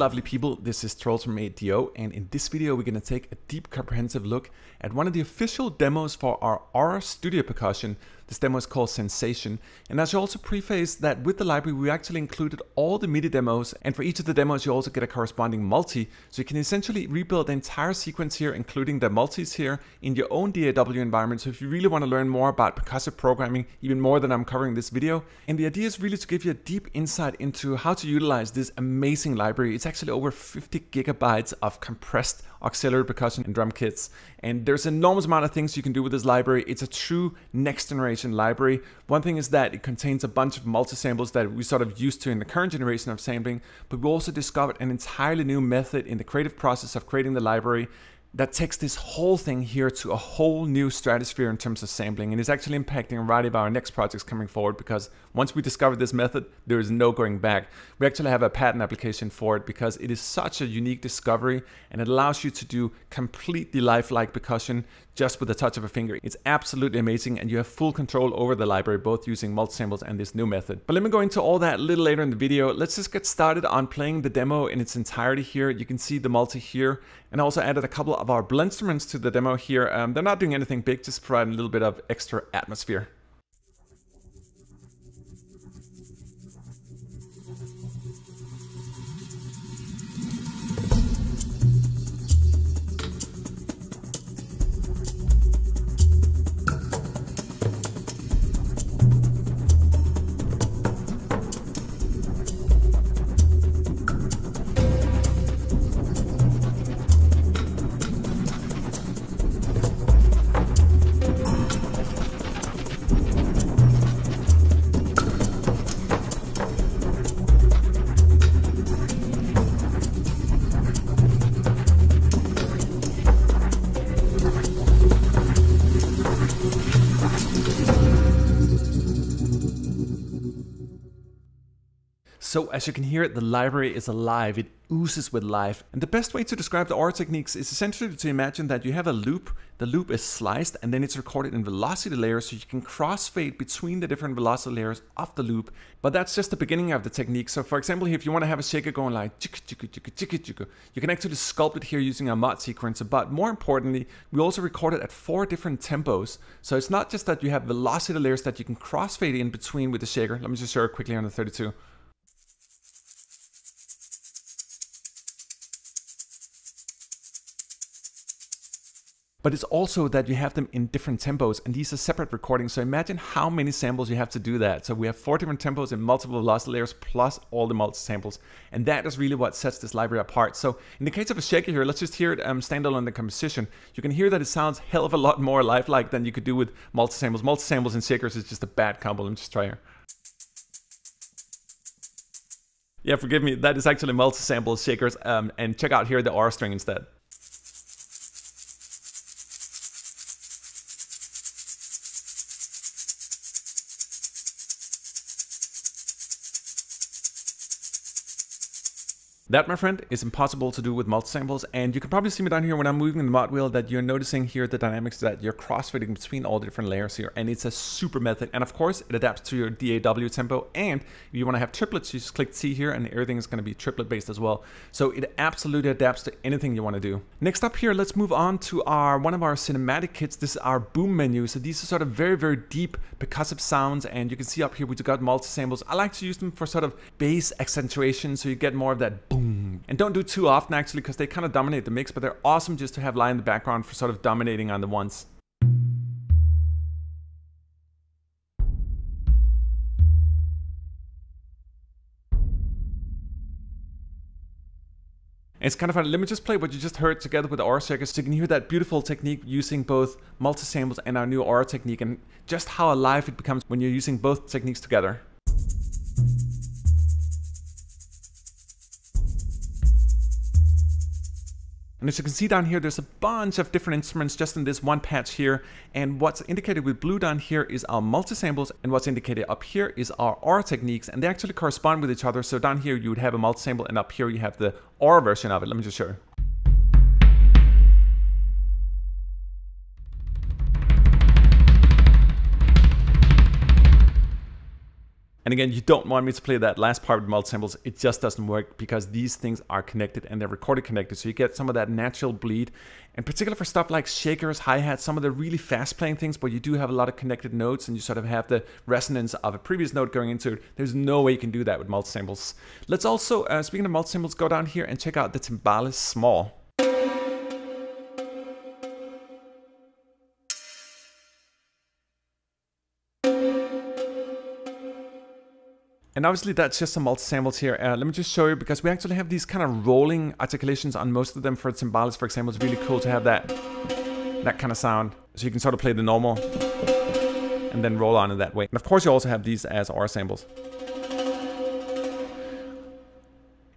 lovely people, this is Troels from 8Dio and in this video we're going to take a deep comprehensive look at one of the official demos for our Aura Studio Percussion. This demo is called Sensation. And I should also preface that with the library we actually included all the MIDI demos. And for each of the demos you also get a corresponding multi. So you can essentially rebuild the entire sequence here including the multis here in your own DAW environment. So if you really want to learn more about percussive programming even more than I'm covering this video. And the idea is really to give you a deep insight into how to utilize this amazing library. It's actually over 50 gigabytes of compressed auxiliary percussion and drum kits. And there's an enormous amount of things you can do with this library. It's a true next generation library. One thing is that it contains a bunch of multi-samples that we sort of used to in the current generation of sampling, but we also discovered an entirely new method in the creative process of creating the library that takes this whole thing here to a whole new stratosphere in terms of sampling and is actually impacting a variety of our next projects coming forward because once we discover this method, there is no going back. We actually have a patent application for it because it is such a unique discovery and it allows you to do completely lifelike percussion just with the touch of a finger. It's absolutely amazing and you have full control over the library both using multi-samples and this new method. But let me go into all that a little later in the video. Let's just get started on playing the demo in its entirety here. You can see the multi here and I also added a couple of our blend instruments to the demo here. Um, they're not doing anything big, just providing a little bit of extra atmosphere. So as you can hear, the library is alive, it oozes with life. And the best way to describe the Aura techniques is essentially to imagine that you have a loop, the loop is sliced and then it's recorded in velocity layers so you can crossfade between the different velocity layers of the loop. But that's just the beginning of the technique. So for example, if you want to have a shaker going like you can actually sculpt it here using a mod sequencer. But more importantly, we also record it at four different tempos. So it's not just that you have velocity layers that you can crossfade in between with the shaker. Let me just show it quickly on the 32. But it's also that you have them in different tempos and these are separate recordings. So imagine how many samples you have to do that. So we have four different tempos in multiple velocity layers plus all the multi samples. And that is really what sets this library apart. So in the case of a shaker here, let's just hear it um, stand alone the composition. You can hear that it sounds hell of a lot more lifelike than you could do with multi samples. Multi samples and shakers is just a bad combo. Let me just try here. Yeah, forgive me. That is actually multi-sample shakers. Um, and check out here the Aura string instead. That, my friend, is impossible to do with multi-samples, and you can probably see me down here when I'm moving the mod wheel that you're noticing here the dynamics that you're crossfading between all the different layers here, and it's a super method, and of course, it adapts to your DAW tempo, and if you want to have triplets, you just click T here, and everything is going to be triplet-based as well. So it absolutely adapts to anything you want to do. Next up here, let's move on to our one of our cinematic kits. This is our boom menu. So these are sort of very, very deep percussive sounds, and you can see up here we've got multi-samples. I like to use them for sort of bass accentuation, so you get more of that boom And don't do too often actually because they kind of dominate the mix, but they're awesome just to have lie in the background for sort of dominating on the ones. it's kind of fun. Let me just play what you just heard together with the Aura Shaker so you can hear that beautiful technique using both multi-samples and our new Aura technique and just how alive it becomes when you're using both techniques together. And as you can see down here, there's a bunch of different instruments just in this one patch here. And what's indicated with blue down here is our multi-samples, and what's indicated up here is our Aura techniques, and they actually correspond with each other. So down here you would have a multi-sample, and up here you have the Aura version of it. Let me just show you. And again, you don't want me to play that last part with multi-samples. It just doesn't work because these things are connected and they're recorded connected. So you get some of that natural bleed. In particular for stuff like shakers, hi-hats, some of the really fast playing things where you do have a lot of connected notes and you sort of have the resonance of a previous note going into it. There's no way you can do that with multi-samples. Let's also, uh, speaking of multi-samples, go down here and check out the Timbales Small. And obviously that's just some multi-samples here. Uh, let me just show you because we actually have these kind of rolling articulations on most of them for timbales, for example. It's really cool to have that, that kind of sound. So you can sort of play the normal and then roll on in that way. And of course you also have these as aura samples.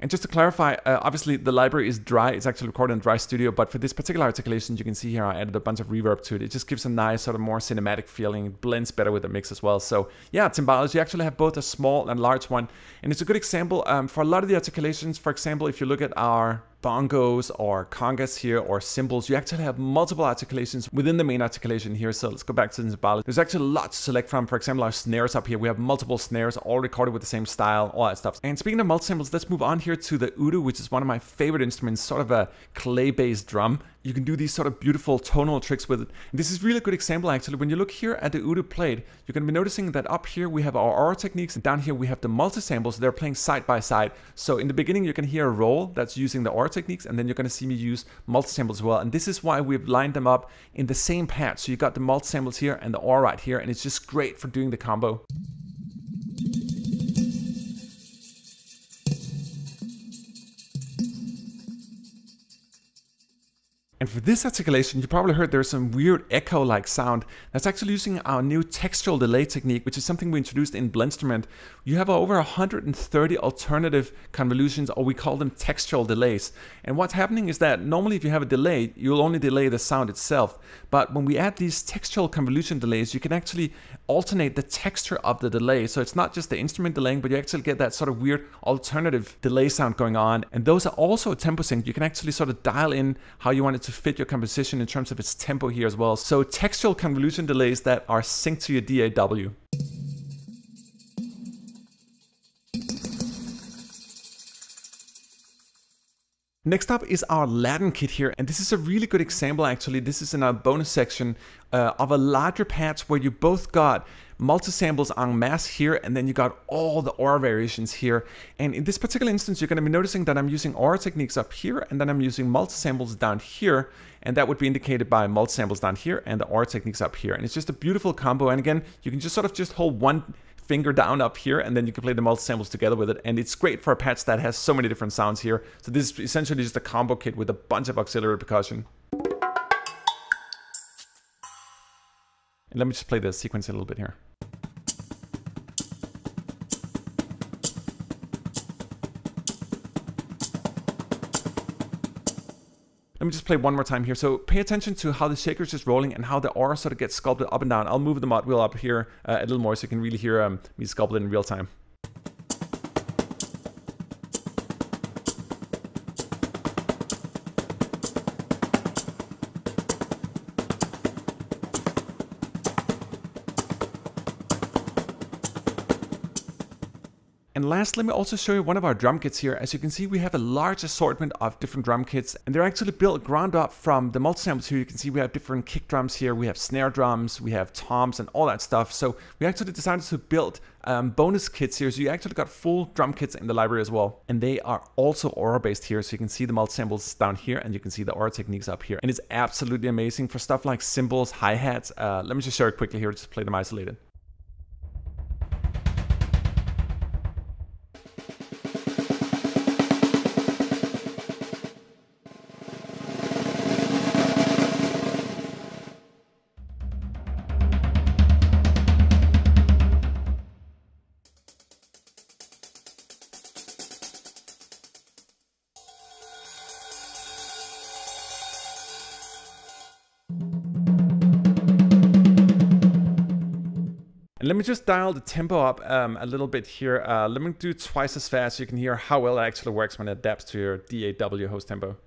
And just to clarify, uh, obviously the library is dry. It's actually recorded in Dry Studio, but for this particular articulation, you can see here I added a bunch of reverb to it. It just gives a nice sort of more cinematic feeling. It blends better with the mix as well. So yeah, timbales, you actually have both a small and large one. And it's a good example um, for a lot of the articulations. For example, if you look at our bongos or congas here or cymbals, you actually have multiple articulations within the main articulation here. So let's go back to the timbales. There's actually lots to select from. For example, our snares up here, we have multiple snares all recorded with the same style, all that stuff. And speaking of multi-samples, let's move on here to the udu, which is one of my favorite instruments, sort of a clay-based drum you can do these sort of beautiful tonal tricks with it. And this is really a good example actually. When you look here at the Udu plate, you're to be noticing that up here we have our aura techniques and down here we have the multi-samples. They're playing side by side. So in the beginning you can hear a roll that's using the aura techniques and then you're going to see me use multi-samples as well. And this is why we've lined them up in the same pad. So you got the multi-samples here and the aura right here and it's just great for doing the combo. And for this articulation, you probably heard there's some weird echo-like sound. That's actually using our new textural delay technique, which is something we introduced in Blendstrument. You have over 130 alternative convolutions, or we call them textural delays. And what's happening is that normally if you have a delay, you'll only delay the sound itself. But when we add these textural convolution delays, you can actually alternate the texture of the delay. So it's not just the instrument delaying, but you actually get that sort of weird alternative delay sound going on. And those are also tempo synced. You can actually sort of dial in how you want it to fit your composition in terms of its tempo here as well. So textural convolution delays that are synced to your DAW. Next up is our Latin kit here, and this is a really good example actually. This is in our bonus section uh, of a larger patch where you both got multi-samples en masse here, and then you got all the aura variations here. And in this particular instance, you're gonna be noticing that I'm using aura techniques up here, and then I'm using multi-samples down here, and that would be indicated by multi-samples down here and the aura techniques up here. And it's just a beautiful combo, and again, you can just sort of just hold one finger down up here and then you can play the multi-samples together with it and it's great for a patch that has so many different sounds here so this is essentially just a combo kit with a bunch of auxiliary percussion and let me just play the sequence a little bit here Let me just play one more time here. So pay attention to how the shaker is just rolling and how the aura sort of gets sculpted up and down. I'll move the mod wheel up here uh, a little more so you can really hear um, me sculpt it in real time. Last, let me also show you one of our drum kits here. As you can see, we have a large assortment of different drum kits, and they're actually built ground up from the multi-samples here. You can see we have different kick drums here, we have snare drums, we have toms, and all that stuff. So we actually decided to build um, bonus kits here. So you actually got full drum kits in the library as well. And they are also aura based here. So you can see the multi-samples down here and you can see the aura techniques up here. And it's absolutely amazing for stuff like cymbals, hi-hats. Uh, let me just show it quickly here, just play them isolated. And let me just dial the tempo up um, a little bit here. Uh, let me do twice as fast so you can hear how well it actually works when it adapts to your DAW host tempo.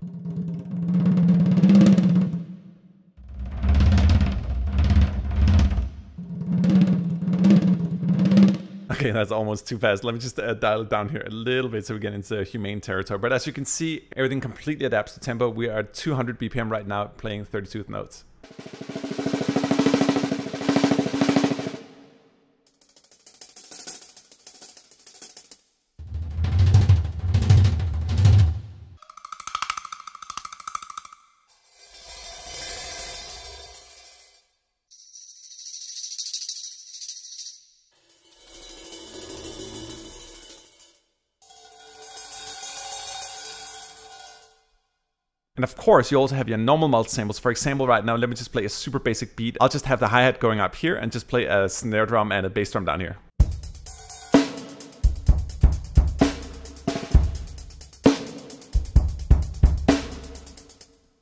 Okay, that's almost too fast. Let me just uh, dial it down here a little bit so we get into humane territory. But as you can see, everything completely adapts to tempo. We are at 200 BPM right now playing 32th notes. And of course, you also have your normal multi-samples. For example, right now, let me just play a super basic beat. I'll just have the hi-hat going up here and just play a snare drum and a bass drum down here.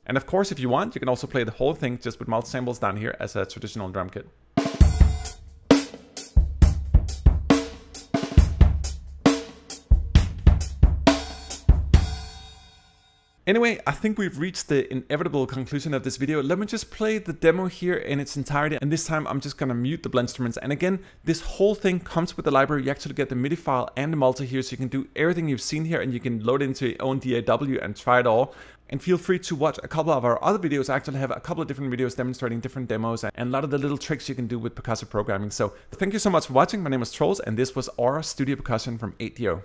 And of course, if you want, you can also play the whole thing just with multi-samples down here as a traditional drum kit. Anyway, I think we've reached the inevitable conclusion of this video. Let me just play the demo here in its entirety. And this time I'm just gonna mute the blend instruments. And again, this whole thing comes with the library. You actually get the MIDI file and the multi here. So you can do everything you've seen here and you can load it into your own DAW and try it all. And feel free to watch a couple of our other videos. I actually have a couple of different videos demonstrating different demos and a lot of the little tricks you can do with percussive programming. So thank you so much for watching. My name is Troels, and this was Aura Studio Percussion from 8Dio.